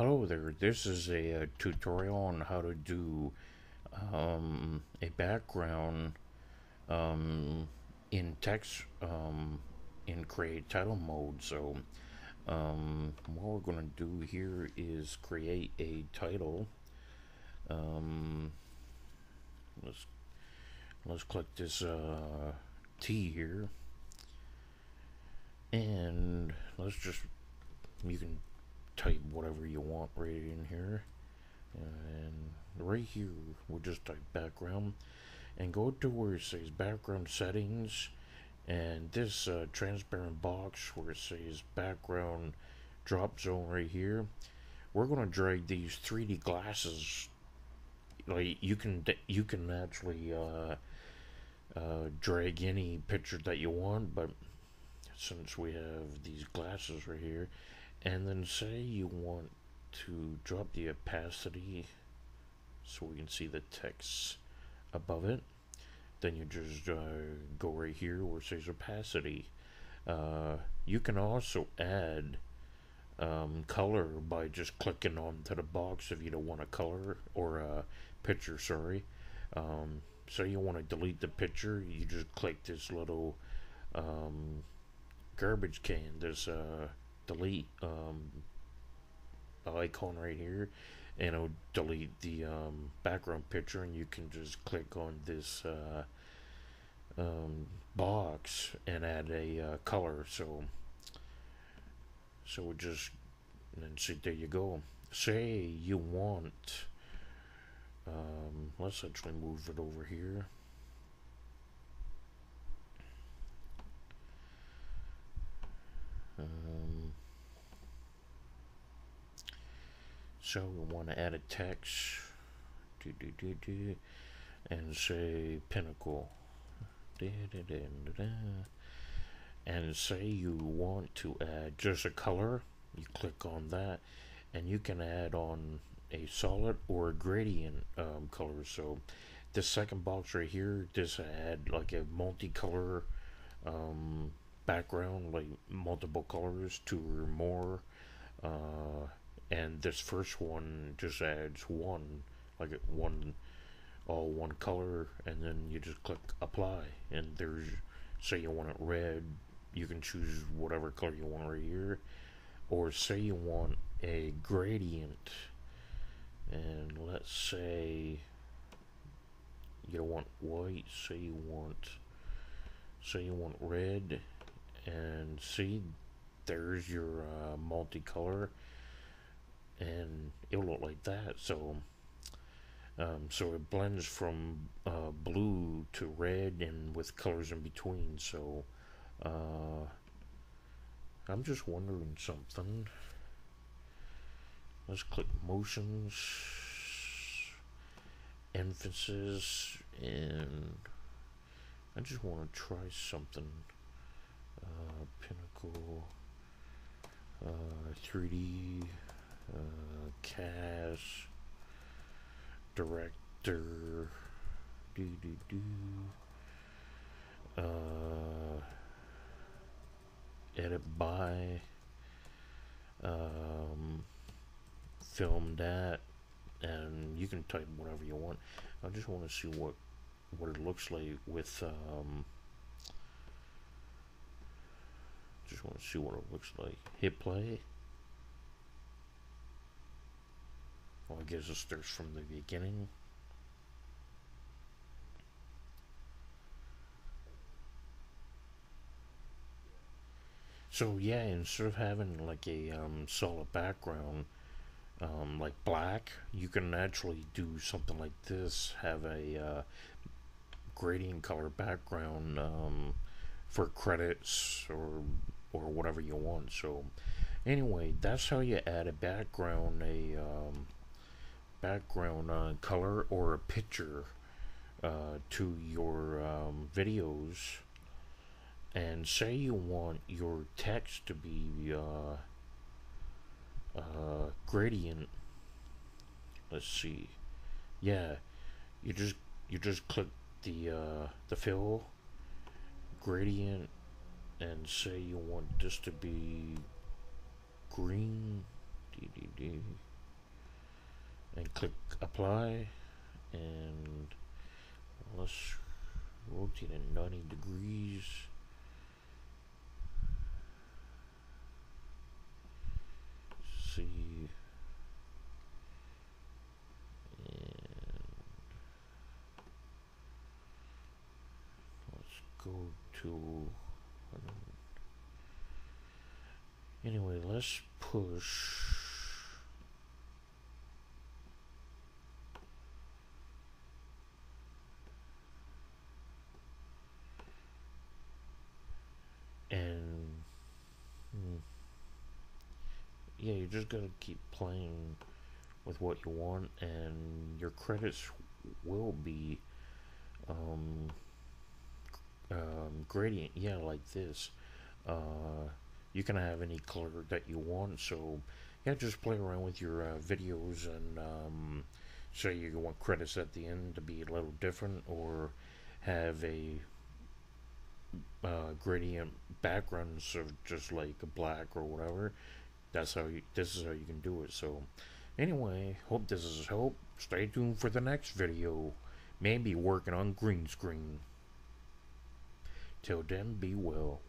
Hello there, this is a, uh, tutorial on how to do um, a background um, in text um, in create title mode. So um, what we're going to do here is create a title. Um, let's let's click this uh, T here and let's just you can type whatever you want right in here. And right here we'll just type background and go to where it says background settings. And this uh, transparent box where it says background drop zone right here we're going to drag these 3d glasses. Like you can you can actually uh, uh, drag any picture that you want but since we have these glasses right here and then say you want to drop the opacity so we can see the text above it then you just uh, go right here where it says opacity. Uh, you can also add um, color by just clicking onto the box if you don't want a color or a picture sorry. Um, so you want to delete the picture you just click this little um, garbage can this uh, delete um, icon right here and it'll delete the um, background picture and you can just click on this uh, um, box and add a uh, color. So so just and see there you go. Say you want um, let's actually move it over here so we want to add a text and say pinnacle. And say you want to add just a color you click on that and you can add on a solid or a gradient um, color. So the second box right here just add like a multicolor um, background like multiple colors two or more uh, and this first one just adds one like one all one color and then you just click apply and there's say you want it red you can choose whatever color you want right here or say you want a gradient and let's say you don't want white say you want say you want red and see there's your uh, multicolor and it'll look like that. So um, so it blends from uh, blue to red and with colors in between. So uh, I'm just wondering something. Let's click motions emphasis and I just want to try something uh, pinnacle uh, 3d uh, cast director. Do do do uh, edit by. Um, film that. And you can type whatever you want. I just want to see what what it looks like with um, just want to see what it looks like. Hit play well it gives us this from the beginning. So yeah instead of having like a um, solid background um, like black you can actually do something like this have a uh, gradient color background um, for credits or or whatever you want. So anyway that's how you add a background a um, background uh, color or a picture uh, to your um, videos. And say you want your text to be uh, uh, gradient. Let's see. Yeah you just you just click the uh, the fill gradient and say you want this to be green click apply and let's rotate it 90 degrees. See. And let's go to anyway let's push yeah, you're just gonna keep playing with what you want, and your credits will be um, um, gradient. Yeah, like this. Uh, you can have any color that you want. So yeah, just play around with your uh, videos and um, say you want credits at the end to be a little different, or have a uh, gradient background of just like a black or whatever. That's how you. This is how you can do it. So, anyway, hope this is help. Stay tuned for the next video. Maybe working on green screen. Till then, be well.